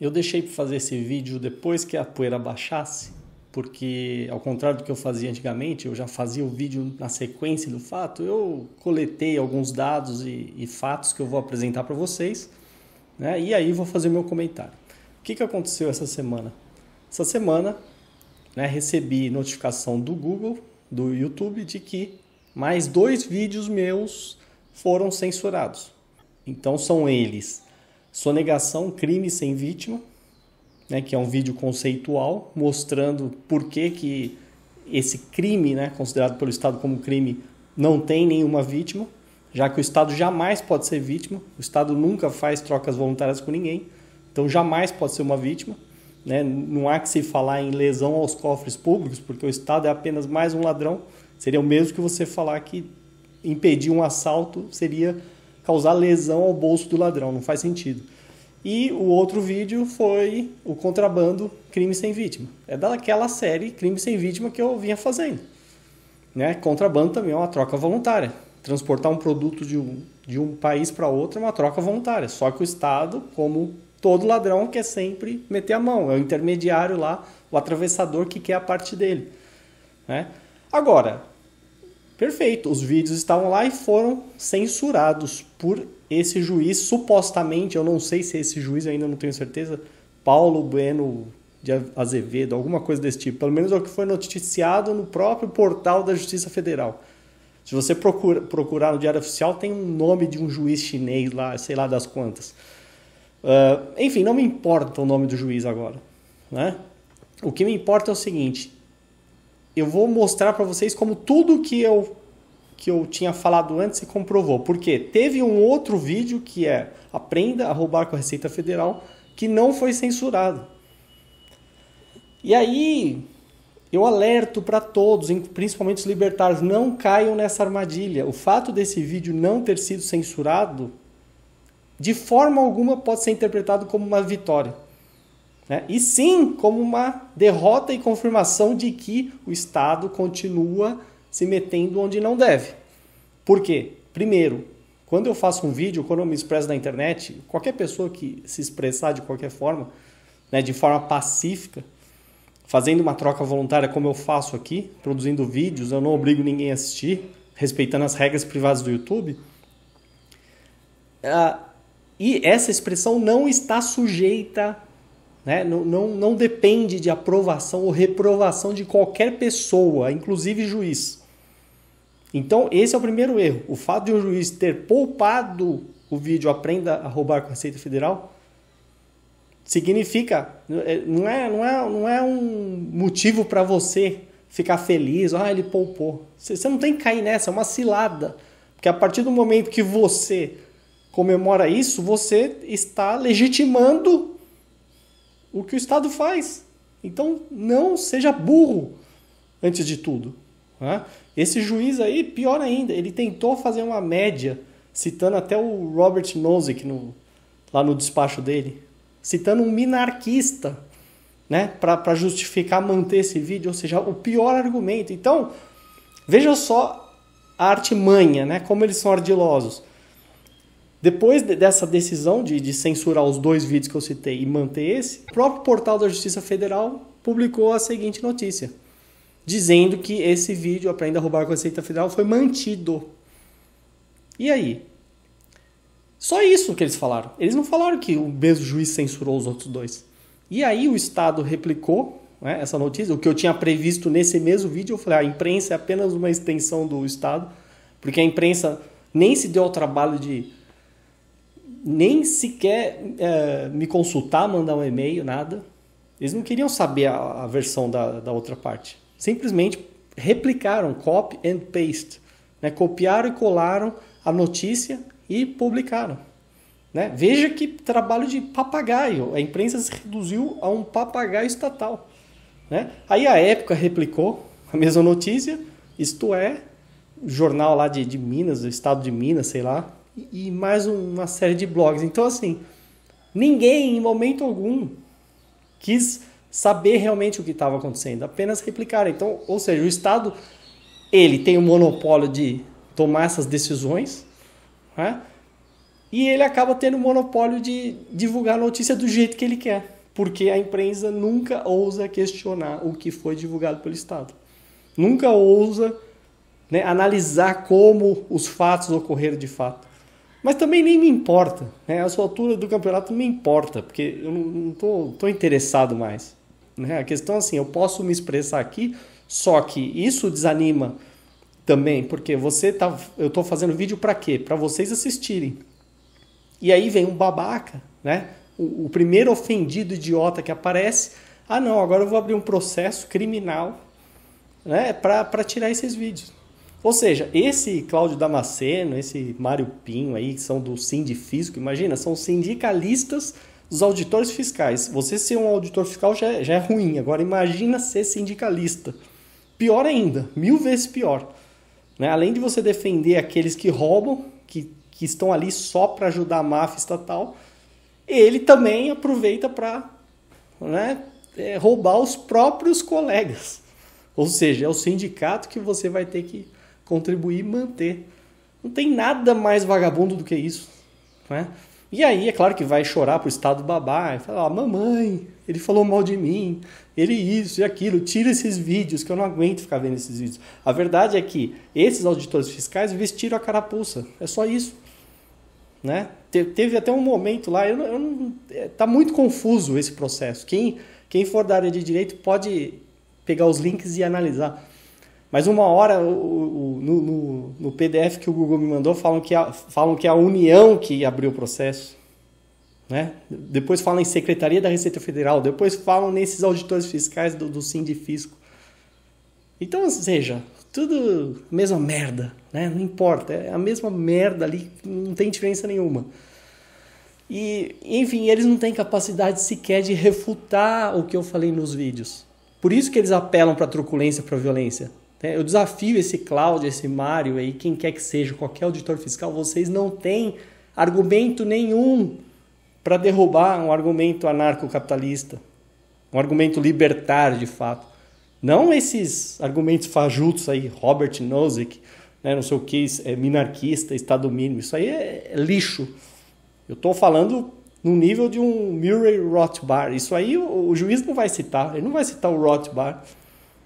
Eu deixei para fazer esse vídeo depois que a poeira baixasse, porque ao contrário do que eu fazia antigamente, eu já fazia o vídeo na sequência do fato, eu coletei alguns dados e, e fatos que eu vou apresentar para vocês, né? e aí vou fazer meu comentário. O que, que aconteceu essa semana? Essa semana né, recebi notificação do Google, do YouTube, de que mais dois vídeos meus foram censurados. Então são eles Sonegação, Crime Sem Vítima, né, que é um vídeo conceitual mostrando por que, que esse crime, né, considerado pelo Estado como crime, não tem nenhuma vítima, já que o Estado jamais pode ser vítima, o Estado nunca faz trocas voluntárias com ninguém, então jamais pode ser uma vítima. Né? Não há que se falar em lesão aos cofres públicos, porque o Estado é apenas mais um ladrão. Seria o mesmo que você falar que impedir um assalto seria causar lesão ao bolso do ladrão, não faz sentido. E o outro vídeo foi o contrabando crime sem vítima. É daquela série crime sem vítima que eu vinha fazendo. Né? Contrabando também é uma troca voluntária. Transportar um produto de um, de um país para outro é uma troca voluntária. Só que o Estado, como todo ladrão, quer sempre meter a mão. É o intermediário lá, o atravessador que quer a parte dele. Né? Agora, Perfeito, os vídeos estavam lá e foram censurados por esse juiz, supostamente, eu não sei se esse juiz, ainda não tenho certeza, Paulo Bueno de Azevedo, alguma coisa desse tipo. Pelo menos é o que foi noticiado no próprio portal da Justiça Federal. Se você procura, procurar no Diário Oficial, tem um nome de um juiz chinês lá, sei lá das quantas. Uh, enfim, não me importa o nome do juiz agora. Né? O que me importa é o seguinte: eu vou mostrar para vocês como tudo que eu que eu tinha falado antes se comprovou. Porque teve um outro vídeo que é Aprenda a roubar com a Receita Federal que não foi censurado. E aí eu alerto para todos, principalmente os libertários, não caiam nessa armadilha. O fato desse vídeo não ter sido censurado, de forma alguma pode ser interpretado como uma vitória né? e sim como uma derrota e confirmação de que o Estado continua se metendo onde não deve. Por quê? Primeiro, quando eu faço um vídeo, quando eu me expresso na internet, qualquer pessoa que se expressar de qualquer forma, né, de forma pacífica, fazendo uma troca voluntária como eu faço aqui, produzindo vídeos, eu não obrigo ninguém a assistir, respeitando as regras privadas do YouTube. Uh, e essa expressão não está sujeita né? Não, não, não depende de aprovação ou reprovação de qualquer pessoa, inclusive juiz. Então, esse é o primeiro erro. O fato de um juiz ter poupado o vídeo Aprenda a Roubar com a Receita Federal significa, é, não é, não é, não é um motivo para você ficar feliz, ah, ele poupou. Você não tem que cair nessa, é uma cilada. Porque a partir do momento que você comemora isso, você está legitimando o que o Estado faz. Então, não seja burro antes de tudo. Né? Esse juiz aí, pior ainda, ele tentou fazer uma média, citando até o Robert Nozick no, lá no despacho dele, citando um minarquista né, para justificar manter esse vídeo, ou seja, o pior argumento. Então, veja só a artimanha, né, como eles são ardilosos. Depois dessa decisão de, de, censurar os dois vídeos que eu citei e manter esse, o próprio portal da Justiça Federal publicou a seguinte notícia, dizendo que esse vídeo, Aprenda a Roubar com a Receita Federal, foi mantido. E aí? Só isso que eles falaram. Eles não falaram que o mesmo juiz censurou os outros dois. E aí o Estado replicou né, essa notícia, o que eu tinha previsto nesse mesmo vídeo, eu falei, ah, a imprensa é apenas uma extensão do Estado, porque a imprensa nem se deu ao trabalho de nem sequer é, me consultar, mandar um e-mail, nada. Eles não queriam saber a, a versão da, da outra parte. Simplesmente replicaram, copy and paste. Né? Copiaram e colaram a notícia e publicaram. Né? Veja que trabalho de papagaio. A imprensa se reduziu a um papagaio estatal. Né? Aí a época replicou a mesma notícia, isto é, jornal lá de, de Minas, do estado de Minas, sei lá, e mais uma série de blogs. Então, assim, ninguém em momento algum quis saber realmente o que estava acontecendo, apenas replicar. Então, ou seja, o Estado ele tem o monopólio de tomar essas decisões, né? E ele acaba tendo o monopólio de divulgar a notícia do jeito que ele quer, porque a imprensa nunca ousa questionar o que foi divulgado pelo Estado. Nunca ousa né, analisar como os fatos ocorreram de fato. Mas também nem me importa. Né? A sua altura do campeonato me importa, porque eu não estou interessado mais. Né? A questão é assim, eu posso me expressar aqui, só que isso desanima também, porque você tá, eu estou fazendo vídeo para quê? Para vocês assistirem. E aí vem um babaca, né? O, o, primeiro ofendido idiota que aparece, ah não, agora eu vou abrir um processo criminal, né? Para tirar esses vídeos. Ou seja, esse Cláudio Damasceno, esse Mário Pinho aí, que são do Sindifisco, imagina, são sindicalistas dos auditores fiscais. Você ser um auditor fiscal já é, já é ruim, agora imagina ser sindicalista. Pior ainda, mil vezes pior. Né? Além de você defender aqueles que roubam, que que estão ali só para ajudar a máfia estatal, ele também aproveita para né, é, roubar os próprios colegas. Ou seja, é o sindicato que você vai ter que contribuir manter. Não tem nada mais vagabundo do que isso. Né? E aí, é claro que vai chorar pro estado babá, e falar, ah, mamãe, ele falou mal de mim, ele isso e aquilo, tira esses vídeos, que eu não aguento ficar vendo esses vídeos. A verdade é que esses auditores fiscais vestiram a carapuça, é só isso. Né? Te, teve até um momento lá, eu, eu não, é, tá muito confuso esse processo. Quem, quem for da área de direito pode pegar os links e analisar. Mas uma hora, o, o, no, no, no, PDF que o Google me mandou, falam que, a, falam que é a União que abriu o processo. Né? Depois falam em Secretaria da Receita Federal, depois falam nesses auditores fiscais do, do Sindifisco. Então, ou seja, tudo mesma merda, né? Não importa, é a mesma merda ali, não tem diferença nenhuma. E, enfim, eles não têm capacidade sequer de refutar o que eu falei nos vídeos. Por isso que eles apelam para truculência, para violência. Né? Eu desafio esse Cláudio, esse Mário aí, quem quer que seja, qualquer auditor fiscal, vocês não têm argumento nenhum para derrubar um argumento anarcocapitalista, um argumento libertário de fato. Não esses argumentos fajutos aí, Robert Nozick, né, não sei o que, é minarquista, Estado mínimo. Isso aí é, é lixo. Eu estou falando no nível de um Murray Rothbard. Isso aí o, o, juiz não vai citar. Ele não vai citar o Rothbard.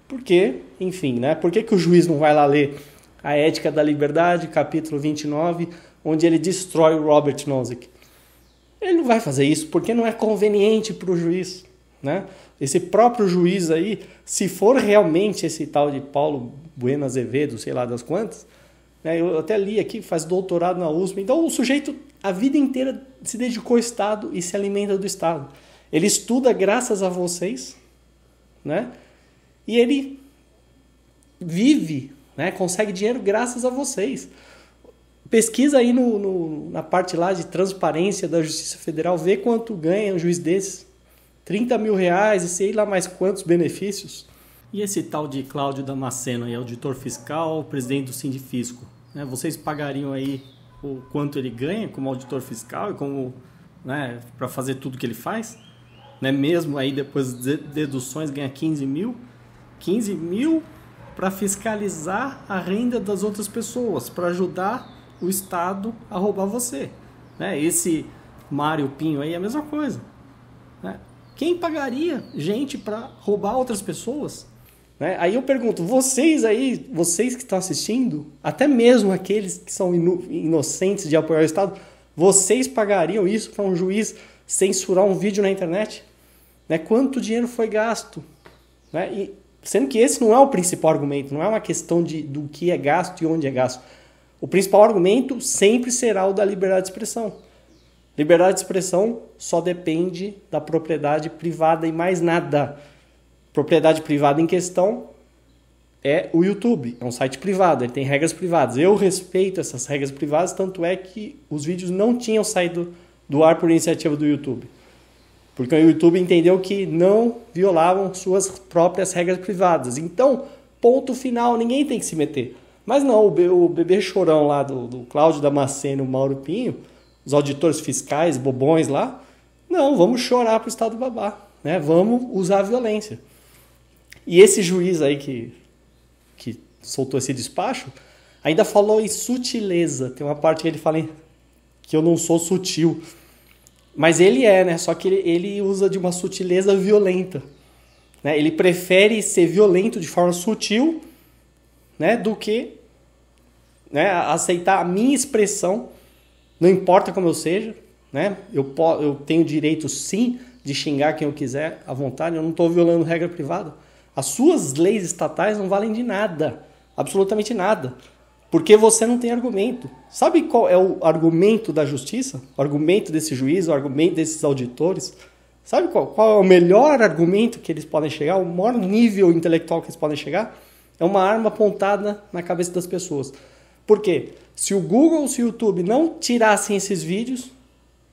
Porque, enfim, né? Por que, que o juiz não vai lá ler a Ética da Liberdade, capítulo 29, onde ele destrói o Robert Nozick? Ele não vai fazer isso porque não é conveniente para o juiz, né? Esse próprio juiz aí, se for realmente esse tal de Paulo Bueno Azevedo, sei lá das quantas, né, eu até li aqui, faz doutorado na USP, então o sujeito a vida inteira se dedicou ao Estado e se alimenta do Estado. Ele estuda graças a vocês, né? E ele vive, né? Consegue dinheiro graças a vocês. Pesquisa aí no, no, na parte lá de transparência da Justiça Federal, vê quanto ganha um juiz desses. 30 mil reais e sei lá mais quantos benefícios. E esse tal de Cláudio Damasceno, aí, auditor fiscal, presidente do Sindifisco, né? vocês pagariam aí o quanto ele ganha como auditor fiscal e como né, para fazer tudo que ele faz? Né? Mesmo aí depois de deduções ganha 15 mil? 15 mil para fiscalizar a renda das outras pessoas, para ajudar o Estado a roubar você. Né? Esse Mário Pinho aí é a mesma coisa. Né? Quem pagaria gente para roubar outras pessoas? Né? Aí eu pergunto, vocês aí, vocês que estão assistindo, até mesmo aqueles que são inocentes de apoiar o Estado, vocês pagariam isso para um juiz censurar um vídeo na internet? Né? Quanto dinheiro foi gasto? Né? E, sendo que esse não é o principal argumento, não é uma questão de, do que é gasto e onde é gasto. O principal argumento sempre será o da liberdade de expressão. Liberdade de expressão só depende da propriedade privada e mais nada. Propriedade privada em questão é o YouTube, é um site privado, ele tem regras privadas. Eu respeito essas regras privadas, tanto é que os vídeos não tinham saído do ar por iniciativa do YouTube. Porque o YouTube entendeu que não violavam suas próprias regras privadas. Então, ponto final, ninguém tem que se meter. Mas não, o bebê chorão lá do, do Cláudio Damasceno, Mauro Pinho, os auditores fiscais, bobões lá. Não, vamos chorar para o Estado babá, né? vamos usar a violência. E esse juiz aí que, que soltou esse despacho ainda falou em sutileza. Tem uma parte que ele fala em que eu não sou sutil. Mas ele é, né? Só que ele, ele usa de uma sutileza violenta. Né? Ele prefere ser violento de forma sutil né? do que né? aceitar a minha expressão, não importa como eu seja. Né? Eu, eu tenho direito, sim, de xingar quem eu quiser à vontade, eu não estou violando regra privada. As suas leis estatais não valem de nada, absolutamente nada, porque você não tem argumento. Sabe qual é o argumento da justiça? O argumento desse juiz, o argumento desses auditores? Sabe qual, qual é o melhor argumento que eles podem chegar, o maior nível intelectual que eles podem chegar? É uma arma apontada na cabeça das pessoas. Por quê? Se o Google se o YouTube não tirassem esses vídeos,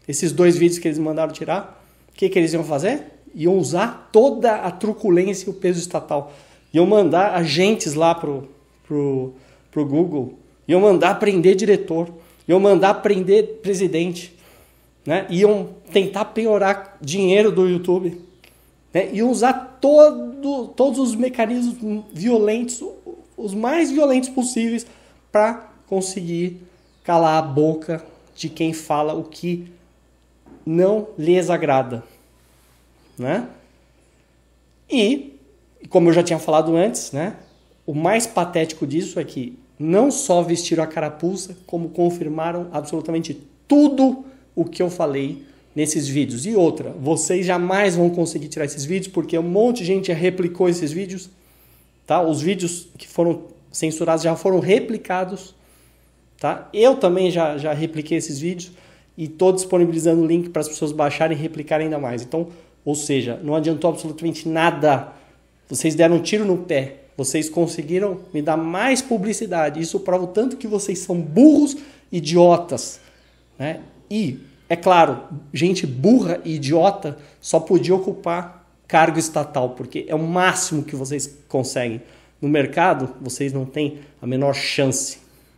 esses dois vídeos que eles mandaram tirar, o que, que eles iam fazer? Iam usar toda a truculência e o peso estatal. Iam mandar agentes lá pro, pro, pro Google. Iam mandar prender diretor. Iam mandar prender presidente. Né? Iam tentar penhorar dinheiro do YouTube. Né? Iam usar todo, todos os mecanismos violentos, os mais violentos possíveis, para conseguir calar a boca de quem fala o que não lhes agrada, né? E, como eu já tinha falado antes, né? O mais patético disso é que não só vestiram a carapuça, como confirmaram absolutamente tudo o que eu falei nesses vídeos. E outra, vocês jamais vão conseguir tirar esses vídeos porque um monte de gente replicou esses vídeos, tá? Os vídeos que foram censurados já foram replicados, tá? Eu também já, já repliquei esses vídeos e estou disponibilizando o link para as pessoas baixarem e replicarem ainda mais. Então, ou seja, não adiantou absolutamente nada. Vocês deram um tiro no pé. Vocês conseguiram me dar mais publicidade. Isso prova o tanto que vocês são burros, idiotas. Né? E, é claro, gente burra e idiota só podia ocupar cargo estatal, porque é o máximo que vocês conseguem. No mercado, vocês não têm a menor chance.